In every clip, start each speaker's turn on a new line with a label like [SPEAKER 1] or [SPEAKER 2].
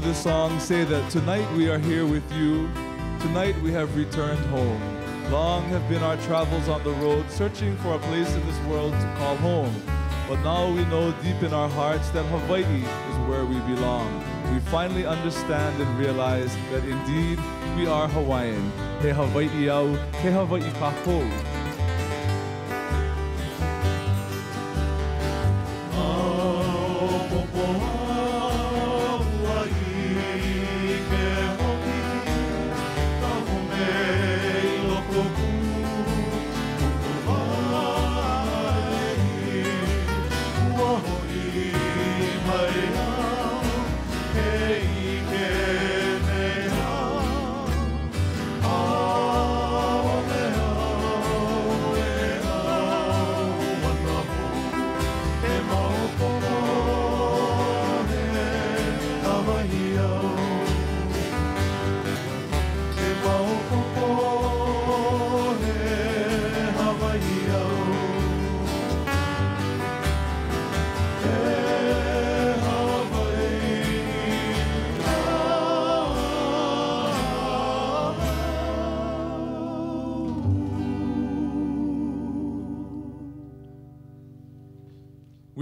[SPEAKER 1] to this song say that tonight we are here with you. Tonight we have returned home. Long have been our travels on the road, searching for a place in this world to call home. But now we know deep in our hearts that Hawaii is where we belong. We finally understand and realize that indeed we are Hawaiian. He Hawaii au, he Hawaii kako.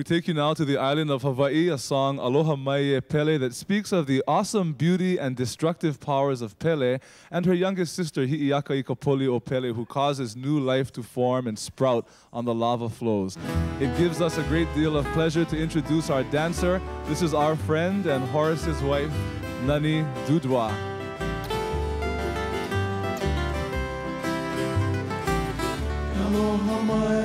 [SPEAKER 1] Take you now to the island of Hawaii, a song Aloha Mai e Pele that speaks of the awesome beauty and destructive powers of Pele and her youngest sister Hi'iaka Ikapoli o Pele, who causes new life to form and sprout on the lava flows. It gives us a great deal of pleasure to introduce our dancer. This is our friend and Horace's wife, Nani Dudoit.
[SPEAKER 2] Aloha mai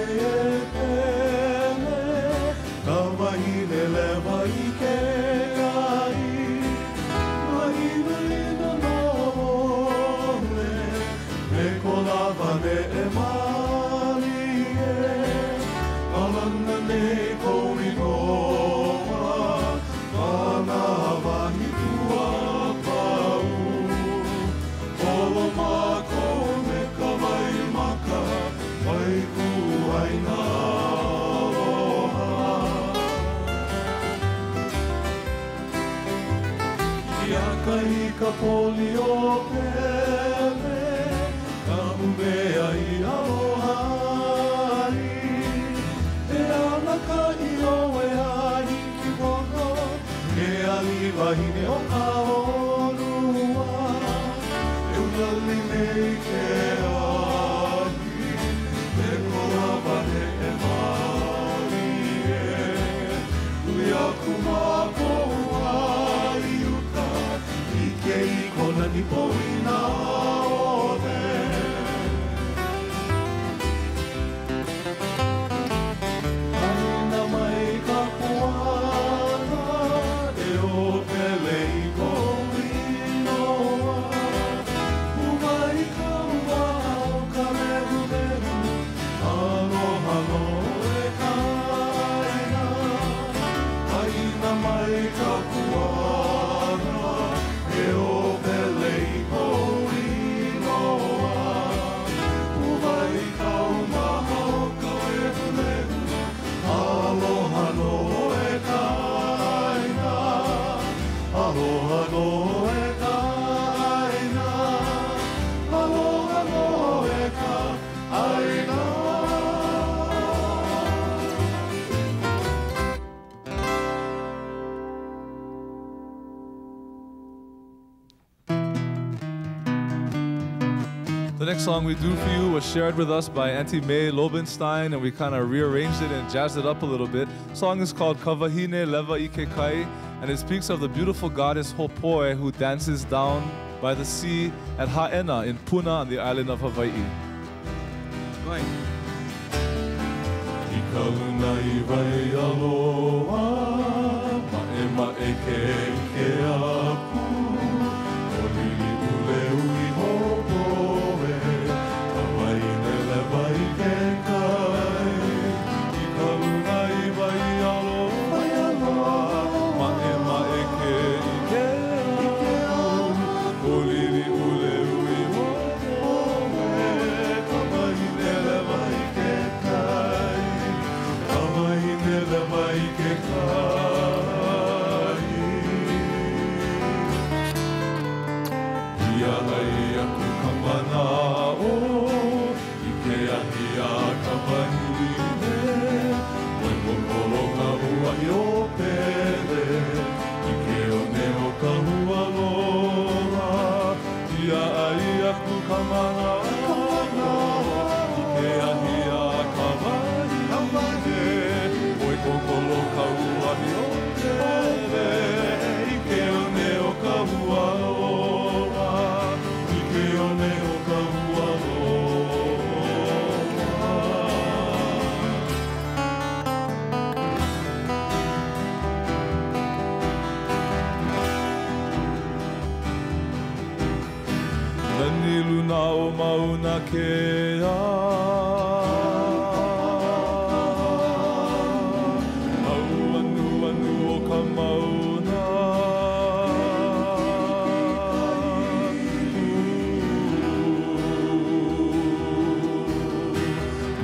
[SPEAKER 2] wahine o ka honua. E ulali nei ke
[SPEAKER 1] next song we do for you was shared with us by Auntie May Lobenstein, and we kind of rearranged it and jazzed it up a little bit. The song is called Kawahine Leva Ikekai, and it speaks of the beautiful goddess Hopoe who dances down by the sea at Ha'ena in Puna on the island of Hawaii.
[SPEAKER 2] Go ahead. I ka luna i vai aloha, ma'e ma'e ke ke aku.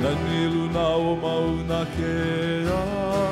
[SPEAKER 1] Lani luna o mauna ke a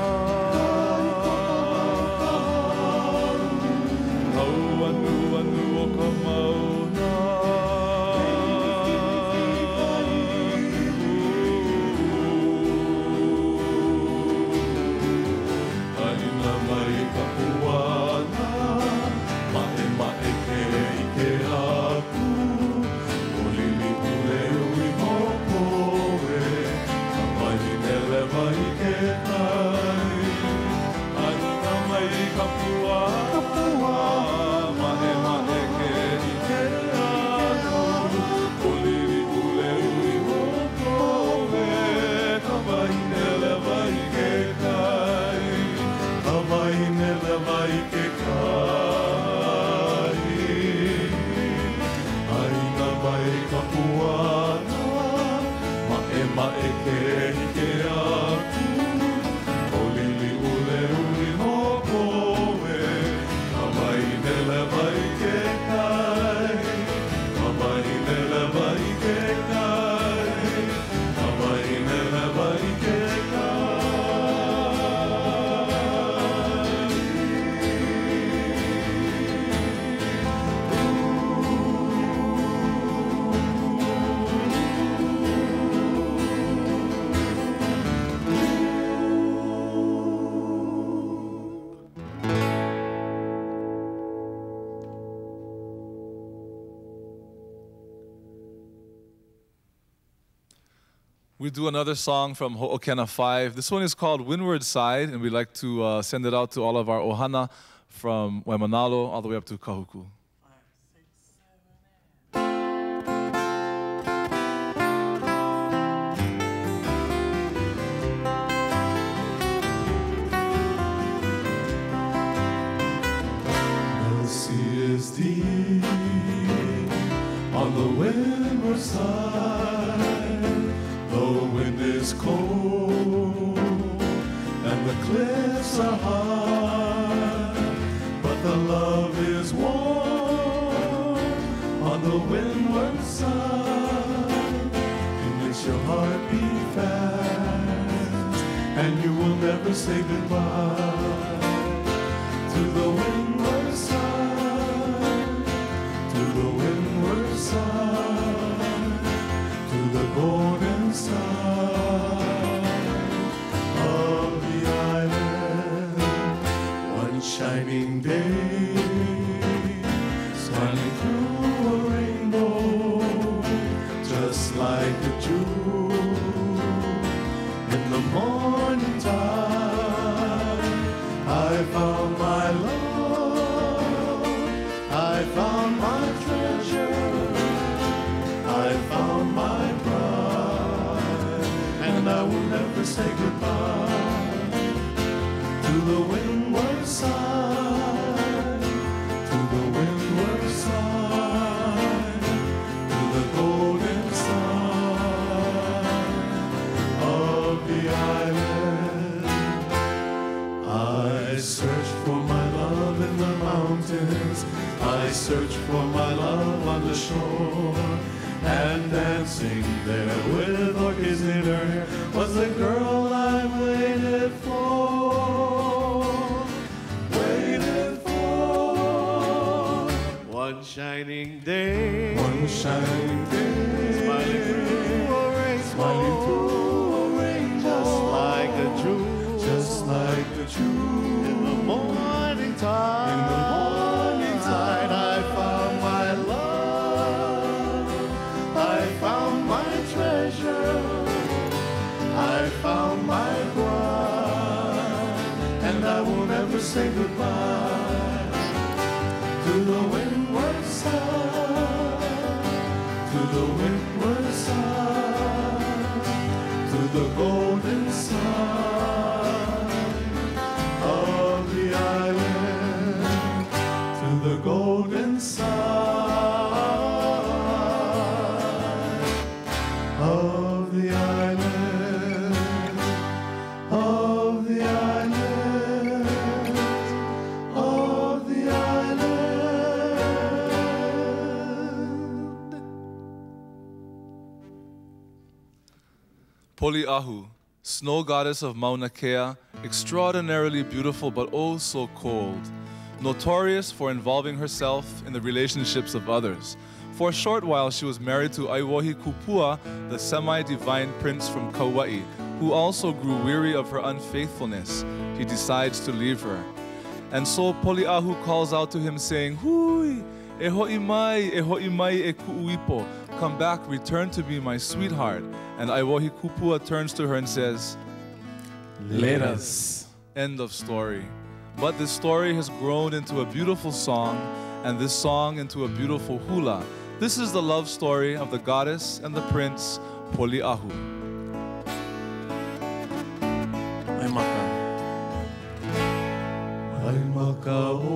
[SPEAKER 1] We do another song from Ho'okena 5. This one is called Windward Side, and we'd like to uh, send it out to all of our ohana from Waimanalo all the way up to Kahuku.
[SPEAKER 2] On the windward side. It makes your heart beat fast, and you will never say goodbye to the windward side, to the windward side, to the golden side of the island. One shining day, will never say goodbye to the windward side, to the windward side, to the golden side of the island. I search for my love in the mountains. I search for my love on the shore. And dancing there with orchids in her hair was the girl I waited for. Waited for. One shining day. One shining day.
[SPEAKER 1] Poliahu, snow goddess of Mauna Kea, extraordinarily beautiful but oh so cold, notorious for involving herself in the relationships of others. For a short while, she was married to Aiwohi Kupua, the semi divine prince from Kauai, who also grew weary of her unfaithfulness. He decides to leave her. And so Poliahu calls out to him, saying, Hui, e ho'i mai, e mai e ku'uipo. Come back, return to me, my sweetheart. And Aiwohi Kupua turns to her and says,
[SPEAKER 2] Let us.
[SPEAKER 1] End of story. But this story has grown into a beautiful song, and this song into a beautiful hula. This is the love story of the goddess and the prince, Poliahu.
[SPEAKER 3] Ai maka.
[SPEAKER 2] Ai maka oh.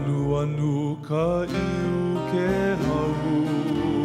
[SPEAKER 2] Anu anu ka iu ke hau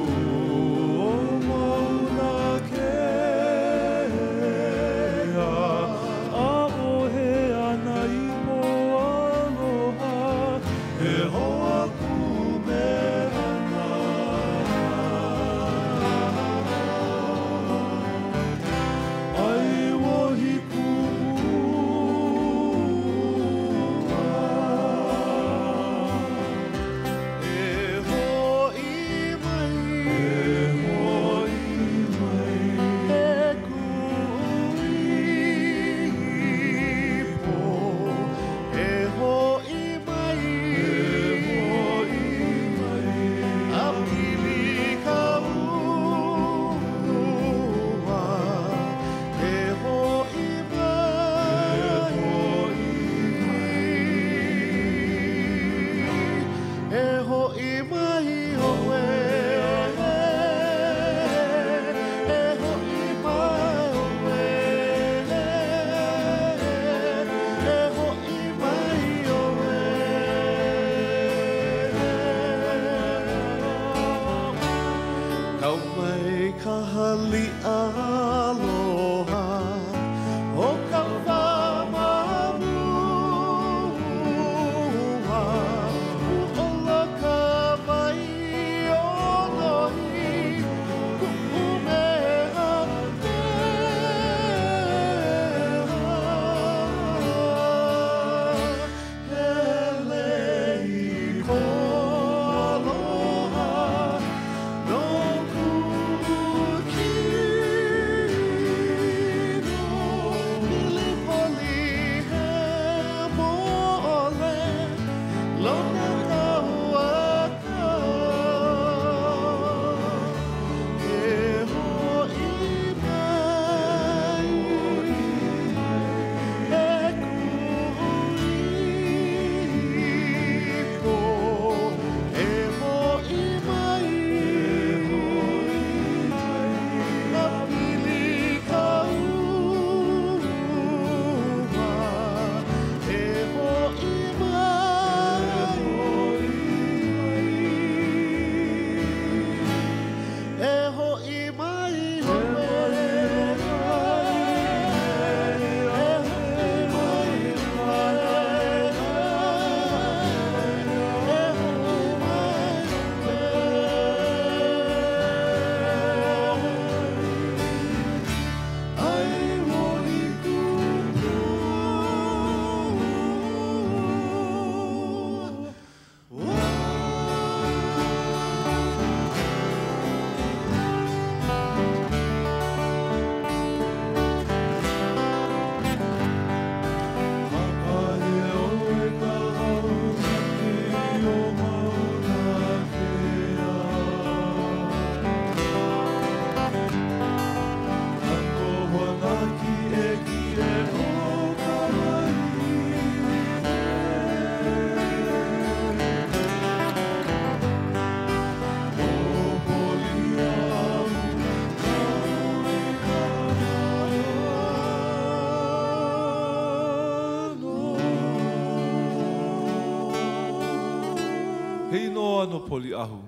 [SPEAKER 1] No poli ahu.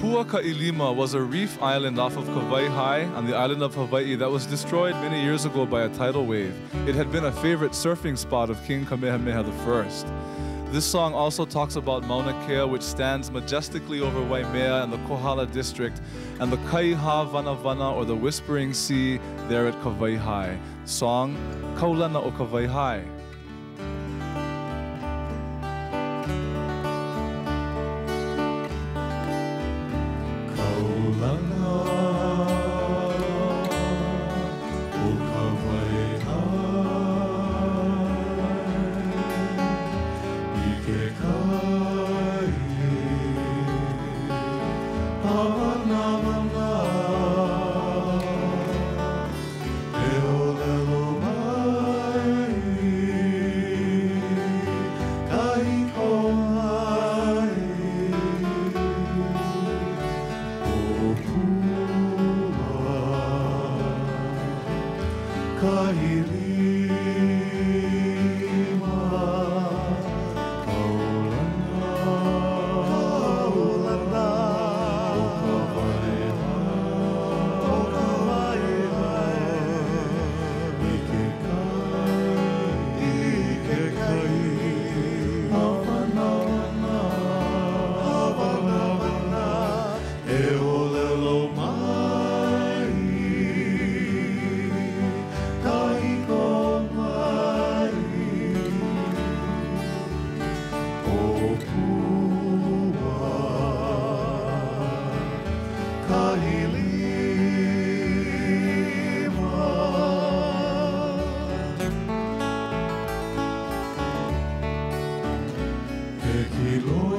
[SPEAKER 1] Puaka'ilima was a reef island off of Kawaihae on the island of Hawaii that was destroyed many years ago by a tidal wave. It had been a favorite surfing spot of King Kamehameha I. This song also talks about Mauna Kea, which stands majestically over Waimea and the Kohala district, and the Kaiha Vanavana, or the Whispering Sea, there at Kawaihae. Song, Kaulana o.
[SPEAKER 2] Kaulana E Aleluia.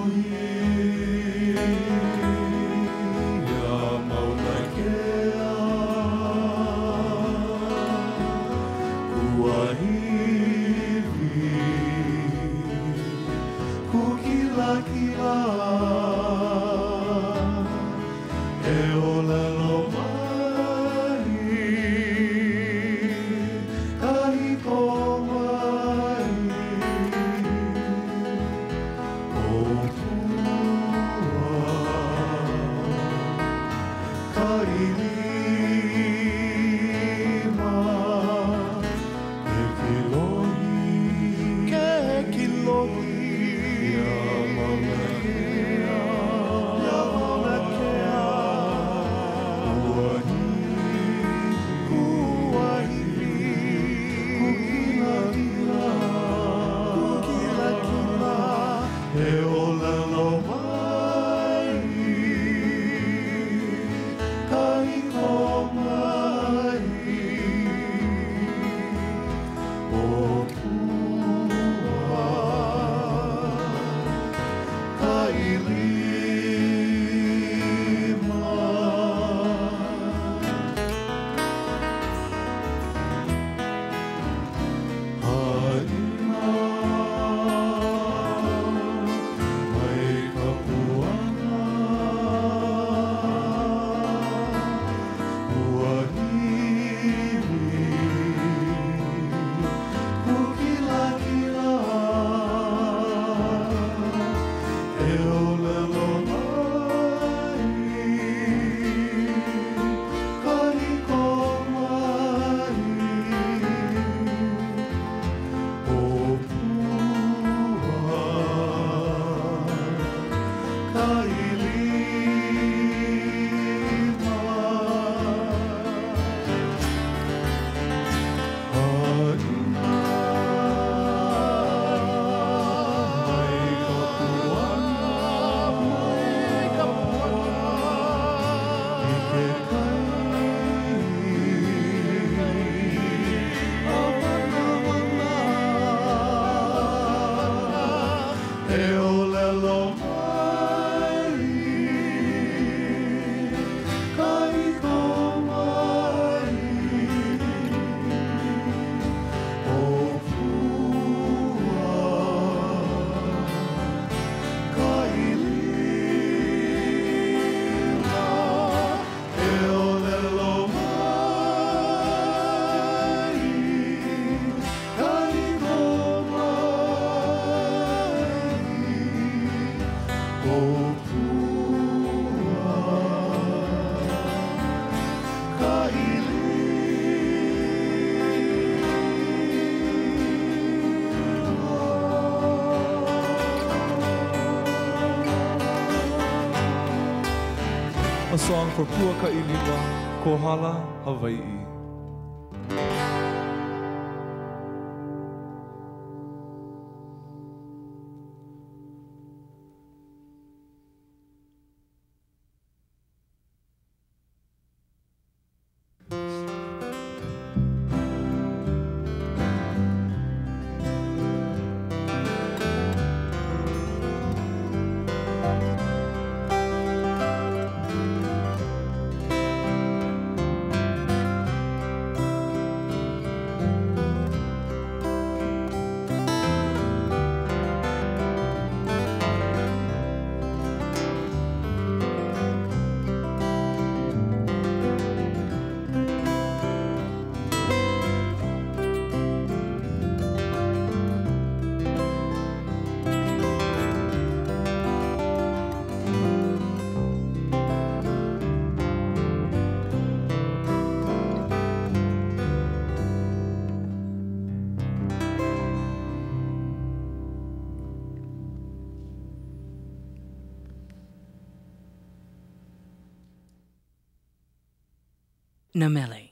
[SPEAKER 2] Kai
[SPEAKER 1] A song for Puakaʻilima, Kohala, Hawaii.
[SPEAKER 4] Nā Mele.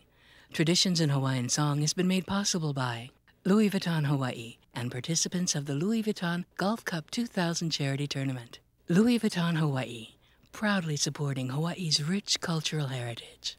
[SPEAKER 4] Traditions in Hawaiian song has been made possible by Louis Vuitton Hawaii and participants of the Louis Vuitton Golf Cup 2000 charity tournament. Louis Vuitton Hawaii, proudly supporting Hawaii's rich cultural heritage.